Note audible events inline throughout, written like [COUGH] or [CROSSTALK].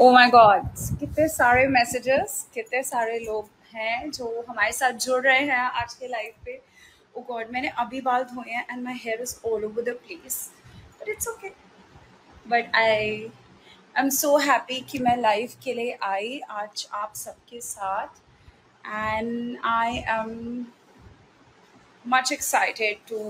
O my God कितने सारे messages कितने सारे लोग हैं जो हमारे साथ जुड़ रहे हैं आज के लाइव पे। ओ oh गॉड मैंने अभी बाल धोए हैं and my hair is all over the place but it's okay but I I am so happy कि मैं लाइव के लिए आई आज आप सबके साथ and I am excited to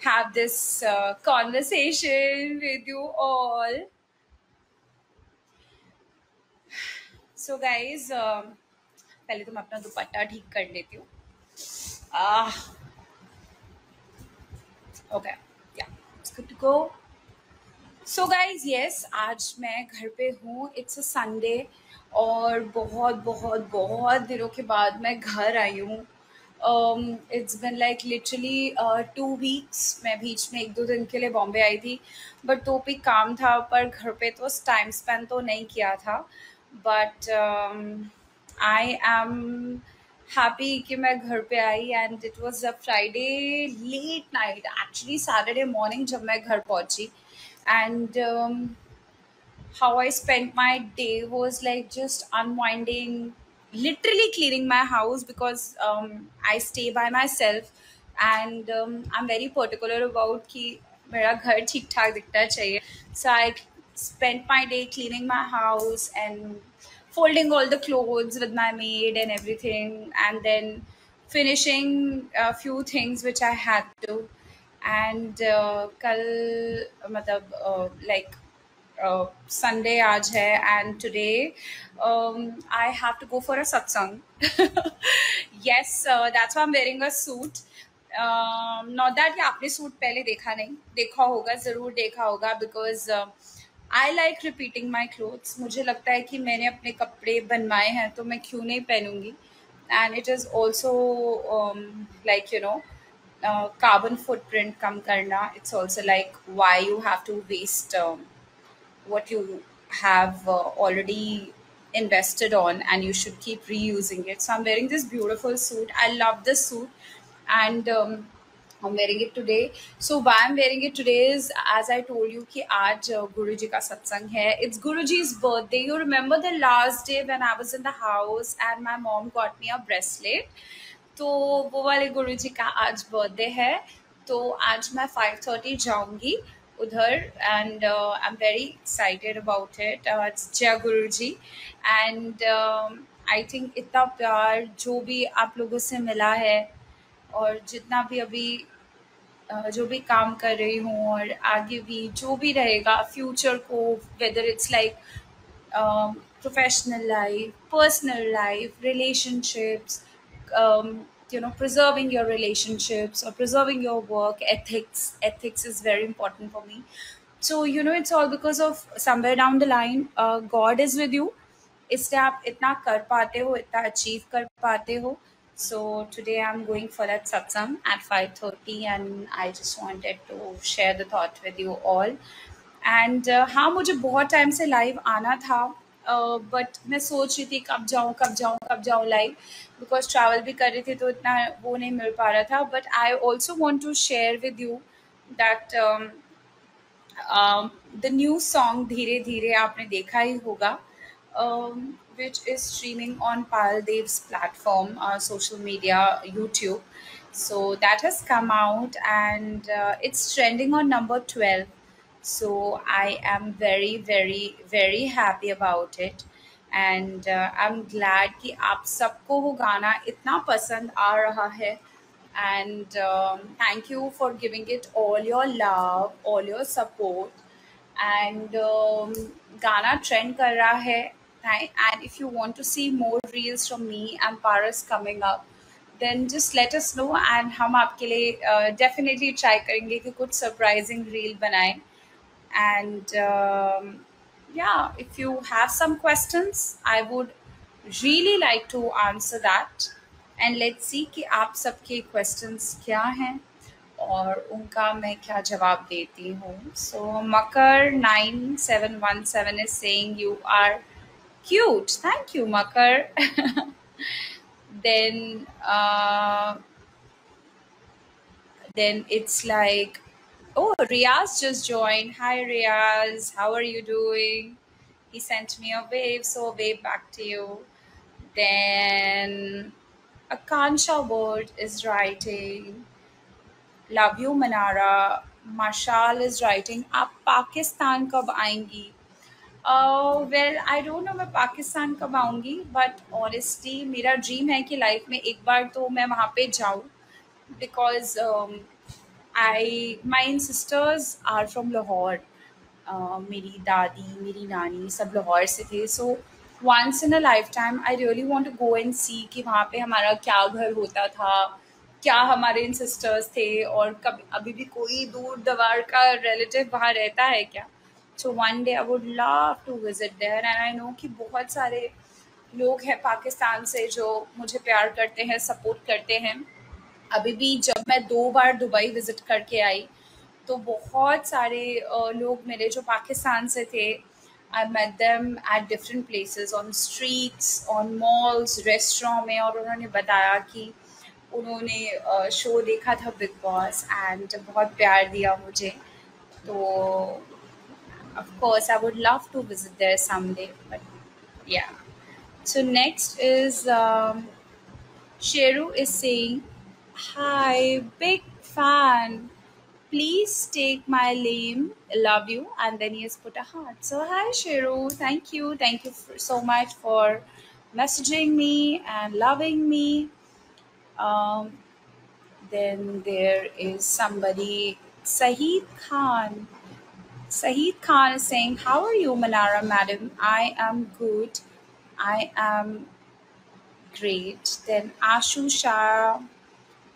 have this uh, conversation with you all. So, guys, um, पहले तो मैं अपना दुपट्टा ठीक कर लेती हूँ। Okay good to go so guys yes आज मैं घर पे हूँ। इट्स अ संडे और बहुत बहुत बहुत दिनों के बाद मैं घर आई हूँ। It's been like literally two weeks मैं बीच में एक दो दिन के लिए बॉम्बे आई थी। बट तो भी काम था पर घर पे तो टाइम स्पेंड तो नहीं किया था। बट आई एम हैप्पी कि मैं घर पे आई and it was a Friday late night actually Saturday morning जब मैं घर पहुँची. And how I spend my day was like just unwinding literally cleaning my house because I stay by myself and I am very particular about कि मेरा घर ठीक ठाक दिखना चाहिए. So I spent my day cleaning my house and folding all the clothes with my maid and everything, and then finishing a few things which I had to. And uh, कल मतलब uh, like uh, Sunday आज है and today um, I have to go for a satsang. [LAUGHS] yes, uh, that's why I'm wearing a suit. Um, not that कि आपने suit पहले देखा नहीं देखा होगा ज़रूर देखा होगा because I like repeating my clothes मुझे लगता है कि मैंने अपने कपड़े बनवाए हैं तो मैं क्यों नहीं पहनूँगी? And it is also like you know carbon footprint कम करना. It's also like why you have to waste what you have already invested on and you should keep reusing it so I am wearing this beautiful suit I love this suit and um wearing it today so why am wearing it today is as I told you कि आज uh, Guru ji का सत्संग है। It's Guru ji is birthday you remember the last day when I was in the house and my mom got me a bracelet तो वो वाले गुरु जी का आज birthday है। तो आज मैं फाइव थर्टी जाऊँगी उधर and I am very excited about it जय Guru ji and I think इतना प्यार जो भी आप लोगों से मिला है और जितना भी अभी जो भी काम कर रही हूँ और आगे भी जो भी रहेगा फ्यूचर को whether it's like professional life personal life relationships you know preserving your relationships और preserving your work ethics ethics is very important for me so you know it's all because of somewhere down the line God is with you इससे आप इतना कर पाते हो, इतना achieve कर पाते हो so today i'm going for that satsang at 5:30 and i just wanted to share the thought with you all. And uh, हाँ मुझे बहुत टाइम से लाइव आना था बट मैं सोच रही थी कब जाऊँ कब जाऊँ कब जाऊँ लाइव बिकॉज़ ट्रैवल भी कर रही थी तो इतना वो नहीं मिल पा रहा था. But I also want to share with you that the new song Dheere Dheere आपने देखा ही होगा. which is streaming on Pal Dev's platform, uh, social media, YouTube. So that has come out and uh, it's trending on number 12. So I am very, very, very happy about it. And I am glad कि आप सबको वो गाना इतना पसंद आ रहा है and thank you for giving it all your love all your support and गाना ट्रेंड कर रहा है And if you want to see more reels from me and Paras coming up then just let us know and हम आपके लिए definitely uh, try करेंगे कि कुछ सरप्राइजिंग रील बनाएँ and yeah, if you have some questions, I would really like to answer that. And let's see कि आप सबके questions क्या हैं और उनका मैं क्या जवाब देती हूँ. So Makar nine seven one seven is saying you are cute. Thank you, Makar. [LAUGHS] then uh, then it's like Oh, Riaz just joined. Hi, Riaz. How are you doing? he sent me a wave, so a wave back to you. Then Akansha Word is writing, Love you, Manara. Marshall is writing, आप पाकिस्तान कब आएंगी Well I don't know मैं पाकिस्तान कब आऊँगी but honestly मेरा dream है कि life में एक बार तो मैं वहाँ पे जाऊँ because I my sisters are from Lahore मेरी दादी, मेरी नानी सब लाहौर से थे so once in a lifetime I really want to go and see कि वहाँ पे हमारा क्या घर होता था, क्या हमारे इन सिस्टर्स थे, और कभी अभी भी कोई दूर दवार का रिलेटिव वहाँ रहता है क्या? So one day I would love to visit there and I know कि बहुत सारे लोग हैं पाकिस्तान से जो मुझे प्यार करते हैं सपोर्ट करते हैं। अभी भी जब मैं दो बार दुबई विज़िट करके आई तो बहुत सारे लोग मेरे जो पाकिस्तान से थे I met them at different places on streets on malls restaurant में, और उन्होंने बताया कि उन्होंने शो देखा था बिग बॉस एंड बहुत प्यार दिया मुझे। तो of course i would love to visit there someday but yeah. So next is um, sheru is saying hi big fan. Please take my name. Love you. And then he has put a heart. So hi sheru thank you. Thank you so much for messaging me and loving me. Um, then there is somebody Sahid Khan Saheed Khan is saying, How are you, Manara madam? I am good. I am great. Then Ashu Shah,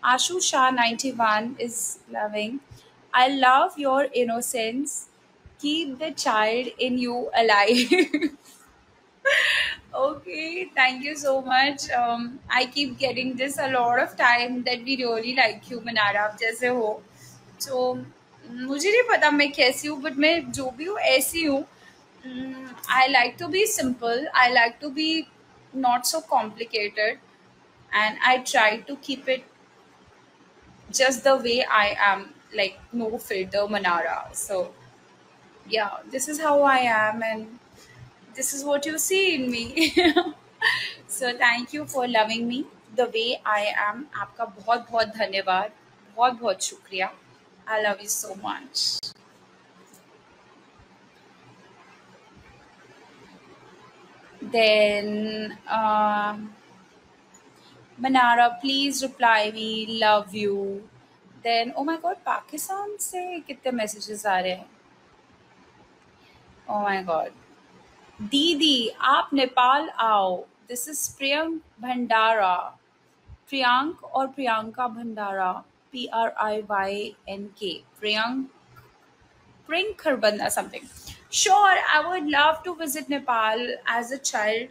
Ashu Shah 91 is loving. I love your innocence. Keep the child in you alive. [LAUGHS] okay, thank you so much. Um, I keep getting this a lot of time that we really like you, Manara. Just a hope. So मुझे नहीं पता मैं कैसी हूँ but मैं जो भी हूँ, ऐसी हूँ। I like to be simple I like to be not so complicated and I try to keep it just the way I am like no filter Mannara so yeah this is how I am and this is what you see in me so thank you for loving me the way I am आपका बहुत बहुत धन्यवाद बहुत बहुत शुक्रिया। I love you so much. Then, uh, Manara, please reply me, love you. Then, oh my god, Pakistan से कितने messages आ रहे हैं Oh my god. दीदी आप नेपाल आओ दिस इज़ प्रियंक भंडारा प्रियांक और Priyanka Bhandara P R I Y N K. Priyank Kharbanda something. Sure, I would love to visit Nepal as a child.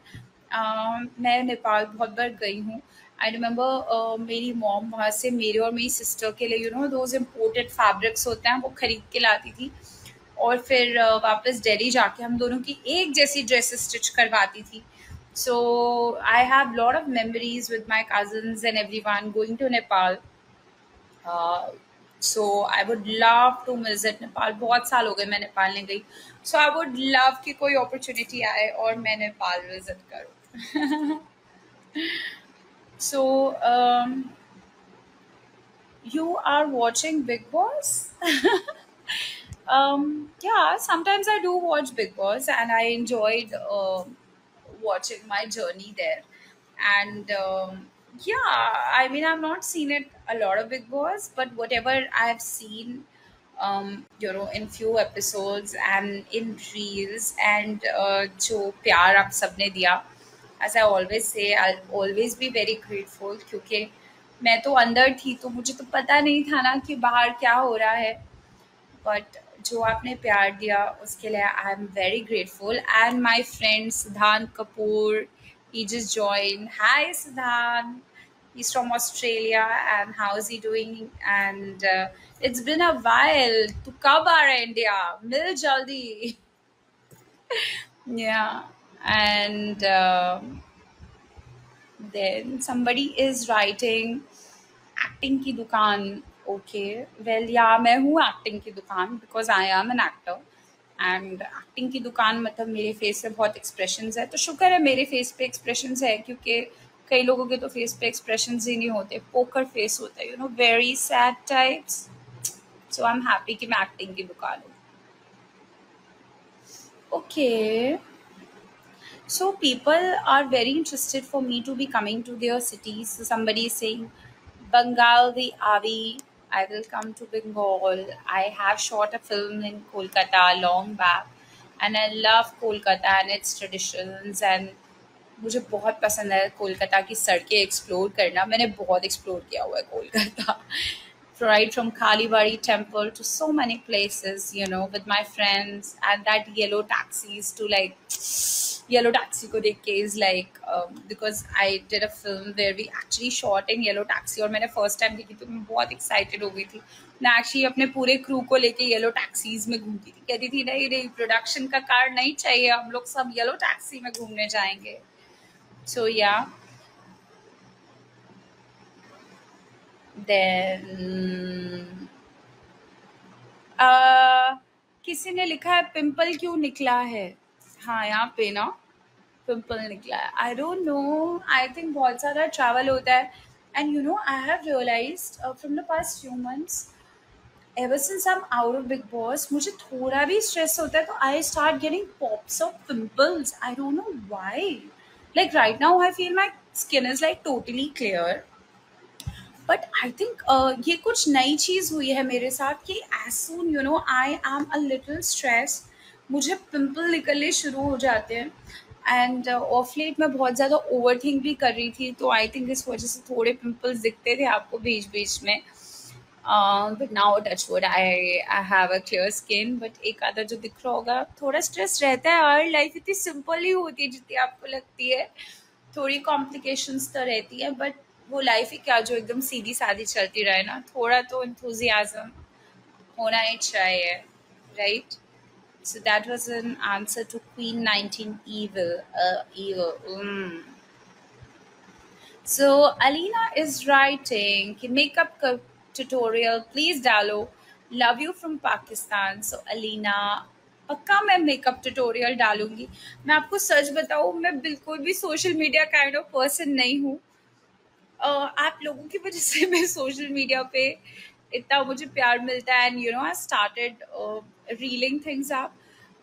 Um, मैं नेपाल बहुत बार गई हूँ आई रिमेम्बर मेरी मॉम वहाँ से मेरे और मेरी सिस्टर के लिए you know those imported fabrics होते हैं वो खरीद के लाती थी और फिर uh, वापस दिल्ली जाके हम दोनों की एक जैसी ड्रेसेस स्टिच करवाती थी so I have lot of memories with my cousins and everyone going to Nepal so I would love to visit Nepal. बहुत साल हो गए मैं नेपाल नहीं गई। सो आई वुड लव की कोई अपॉर्चुनिटी आए और मैं नेपाल विज़िट करूँ। [LAUGHS] So you are watching Bigg Boss yeah sometimes i do watch big boss and i enjoyed uh, watching my journey there. And um, yeah, I mean, I've not seen it a lot of Big Boss, but whatever I've seen, um, you know, in few episodes and in reels and uh, जो प्यार आप सबने दिया, as I always say, I'll always be very grateful क्योंकि मैं तो अंदर थी तो मुझे तो पता नहीं था ना कि बाहर क्या हो रहा है बट जो आपने प्यार दिया उसके लिए I am very grateful and my friend Siddhant Kapoor he just joined. Hi, Siddhan. He's from Australia, and how is he doing? And uh, it's been a while. To Kabar, India? Mil jaldi. [LAUGHS] yeah, and uh, then somebody is writing acting ki dukan. Okay, well, yeah, मैं हूँ acting ki dukan because I am an actor. And acting की दुकान मतलब मेरे face पे बहुत expression है। तो शुक्र है मेरे फेस पे एक्सप्रेशन है क्योंकि कई लोगों के तो फेस पे एक्सप्रेशन ही नहीं होते पोकर फेस होता है you know very sad types so I am happy कि मैं एक्टिंग की दुकान हूँ। Okay So people are very interested for me to be coming to their cities. So saying, Bengal the Avi, I will come to Bengal. I have shot a film in Kolkata long back and I love Kolkata and its traditions and मुझे बहुत पसंद है कोलकाता की सड़कें explore करना मैंने बहुत explore किया हुआ है Kolkata right from Kalibari temple to so many places, you know, with my friends and that yellow taxis to like [SNIFFS] yellow taxi ko dekh ke is like um, because I did a film where we actually shot in yellow taxi और मैंने first time देखी तो मैं बहुत excited हो गई थी मैं actually अपने पूरे crew को लेके yellow taxis में घूमती थी कहती थी नहीं नहीं production का car नहीं चाहिए हम लोग सब yellow taxi में घूमने जाएंगे so yeah Then uh, किसी ने लिखा है पिंपल क्यों निकला है? हाँ यहाँ पे ना पिंपल निकला है. I don't know I think बहुत ज़्यादा ट्रैवल होता है. And you know I have realise from the past few months ever since I am out of Bigg Boss मुझे थोड़ा भी स्ट्रेस होता है तो I start getting pops of pimples I don't know why like right now I feel my skin is like totally clear but I think ये कुछ नई चीज़ हुई है मेरे साथ कि as soon you know I am a little stress मुझे पिंपल निकलने शुरू हो जाते हैं। एंड ऑफ़ लेट मैं बहुत ज़्यादा ओवर थिंक भी कर रही थी तो आई थिंक इस वजह से थोड़े पिंपल्स दिखते थे आपको बीच बीच में। But now touch wood I I have a clear skin but एक आधा जो दिख रहा होगा, थोड़ा स्ट्रेस रहता है। और लाइफ इतनी सिंपल ही होती है जितनी आपको लगती है। थोड़ी कॉम्प्लिकेशंस तो रहती है बट वो लाइफ ही क्या जो एकदम सीधी साधी चलती रहे ना, थोड़ा तो इंथुजियाजम होना ही चाहिए right so that was an answer to queen nineteen so Alina is writing makeup tutorial please डालो love you from Pakistan so Alina पक्का मैं मेकअप ट्यूटोरियल डालूँगी? मैं आपको सच बताऊ, मैं बिल्कुल भी social media kind of person नहीं हूँ आप लोगों की वजह से मैं सोशल मीडिया पे इतना मुझे प्यार मिलता है and you know I started reeling things आप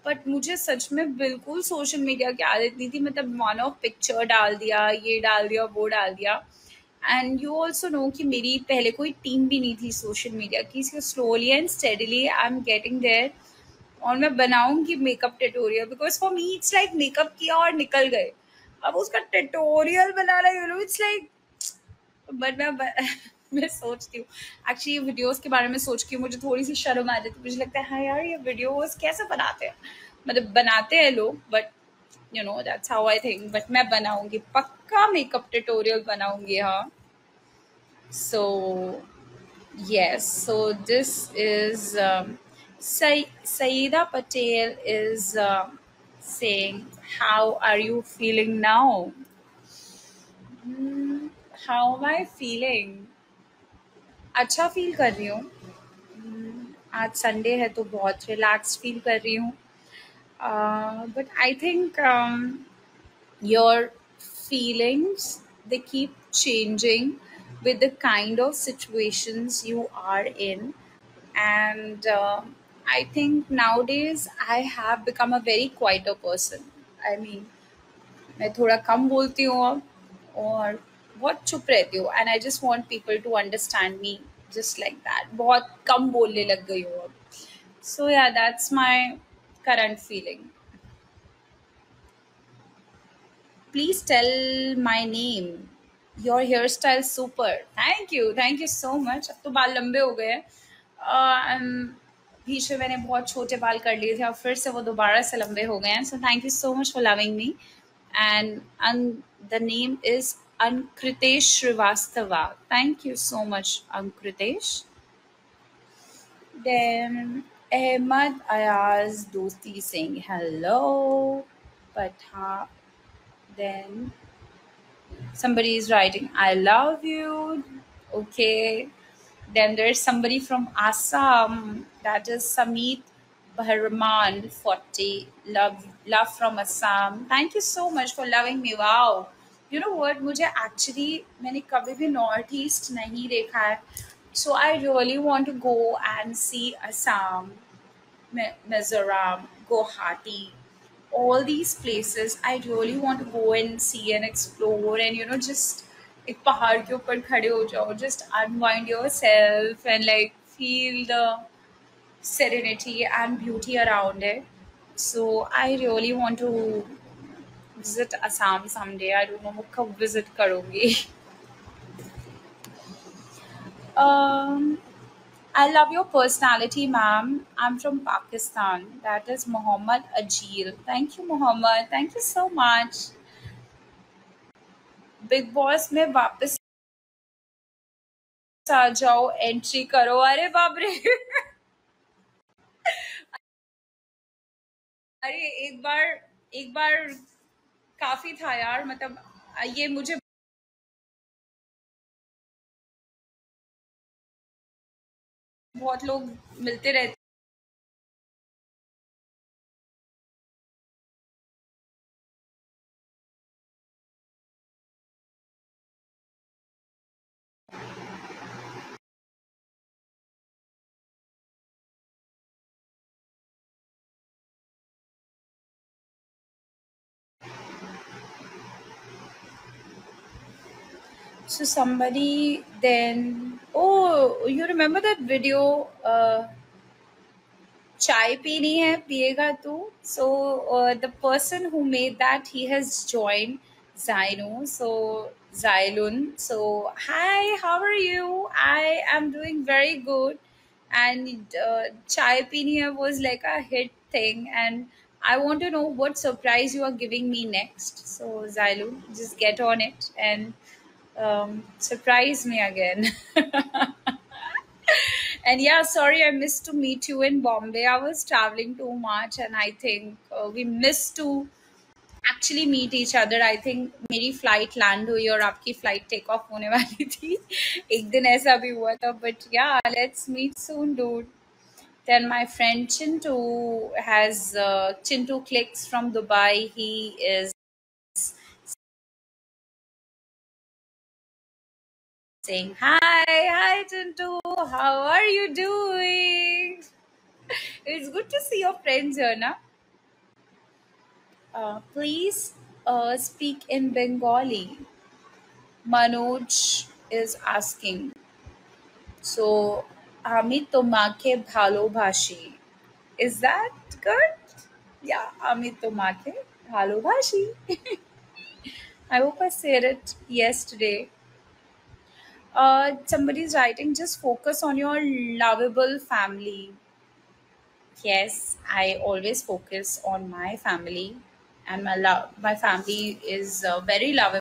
बट मुझे सच में बिल्कुल सोशल मीडिया की आदत नहीं थी। मतलब वन ऑफ़ पिक्चर डाल दिया, ये डाल दिया, वो डाल दिया। एंड यू ऑल्सो नो कि मेरी पहले कोई टीम भी नहीं थी सोशल मीडिया की। Slowly and steadily I am getting there और मैं बनाऊँगी makeup tutorial because for me it's like makeup किया और निकल गए। अब उसका tutorial banana you know it's like but मैं [LAUGHS] मैं सोचती हूँ। एक्चुअली ये वीडियोस के बारे में सोच के मुझे थोड़ी सी शर्म आ जाती है। मुझे लगता है हाँ यार ये वीडियोस कैसे बनाते हैं? मतलब बनाते हैं लोग but you know that's how I think but मैं बनाऊँगी। पक्का मेकअप ट्यूटोरियल बनाऊँगी हाँ। So yes so this is Sayeeda Patel is saying how are you feeling now? Hmm, how am I feeling अच्छा फील कर रही हूँ। आज संडे है तो बहुत रिलैक्स फील कर रही हूँ। But I think your feelings they keep changing with the kind of situations you are in and I think nowadays I have become a very quiet person I mean मैं थोड़ा कम बोलती हूँ अब, और बहुत चुप रहती हूँ? And I just want people to understand me just like that बहुत कम बोलने लग गई हूँ अब। So yeah that's my current feeling please tell my name your hairstyle super thank you thank you so much अब तो बाल लंबे हो गए हैं। Uh, बीच में मैंने बहुत छोटे बाल कर लिए थे और फिर से वो दोबारा से लंबे हो गए हैं। So thank you so much for loving me and the name is Ankritesh Srivastava. Thank you so much, Ankritesh. Then Ahmad Ayaz Dosti saying hello. Patha. Then somebody is writing, I love you. Okay. Then there's somebody from Assam, that is Samit Bahraman 40. Love, love from Assam. Thank you so much for loving me. Wow you know word मुझे actually मैंने कभी भी north east नहीं देखा है। So I really want to go and see Assam Mizoram Guwahati all these place I really want go and see and explore and you know just एक पहाड़ के ऊपर खड़े हो जाओ। Just unwind yourself and like feel the serenity and beauty around it so I really want to visit Assam someday. I don't know कब visit करूँगी. Um, I love your personality, ma'am. I'm from Pakistan. That is Muhammad Ajil. Thank you, Muhammad. Thank you so much. Bigg Boss में वापस आ जाओ entry करो अरे बाप रे अरे एक बार एक बार काफ़ी था यार मतलब ये मुझे बहुत लोग मिलते रहते So somebody then oh you remember that video uh chai peeni hai piyega tu? So uh, the person who made that he has joined Zainu. So Zailun so hi how are you? I am doing very good. And uh, chai peeni hai was like a hit thing and I want to know what surprise you are giving me next. So Zailun just get on it and um, surprise me again. [LAUGHS] and yeah, sorry I missed to meet you in Bombay. I was traveling too much, and I think uh, we missed to actually meet each other. I think मेरी flight land हुई और आपकी flight take off होने वाली थी. एक दिन ऐसा भी हुआ था, but yeah, let's meet soon, dude. Then my friend Chintu has uh, Chintu clicks from Dubai. He is saying, Hi, hi, Chintu, how are you doing? [LAUGHS] it's good to see your friends here, now. Uh, please uh, speak in Bengali. Manoj is asking. So, Ami Tomake Bhalobashi. Is that good? Yeah, Ami Tomake Bhalobashi. [LAUGHS] I hope I said it yesterday uh, somebody's writing, just focus on your lovable family. Yes, I always focus on my family, and my love, my family is uh, very lovable.